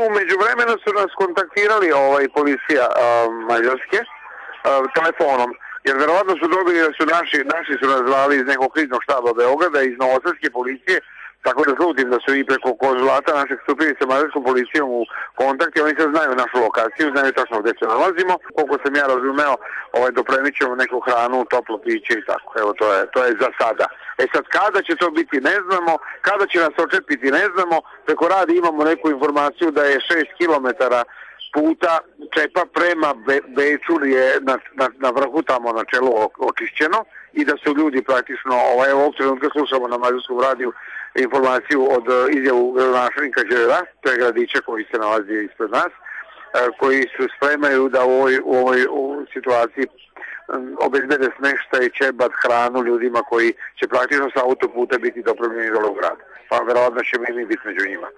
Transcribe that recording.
U međuvremenu su nas kontaktirali ovaj policija Mađarske telefonom, jer verovatno su dobili da su naši, naši su nas zvali iz nekog kriznog štaba Beograda, iz Novosadske policije, tako da slutim da su i preko konzulata našeg stupili sa mađarskom policijom u kontakti, oni sad znaju našu lokaciju, znaju tačno gde se nalazimo. Koliko sam ja razumeo, ovaj, dopremit ćemo neku hranu, toplo piće i tako. Evo, to je, to je za sada. E sad, kada će to biti, ne znamo, kada će nas očepiti, ne znamo. Preko radi imamo neku informaciju da je 6 km puta čepa prema Be Beču je na, na, na vrhu tamo na čelu očišćeno i da su ljudi praktično, ovaj, ovog trenutka slušamo na mađarskom radiju informaciju od e, izjavu gradonačelnika Đera, to je koji se nalazi ispred nas, e, koji se spremaju da u ovoj, u ovoj u situaciji obezbede smeštaj, čebat, hranu ljudima koji će praktično sa autoputa biti dopremljeni do grada. Pa verovatno ćemo i mi biti među njima.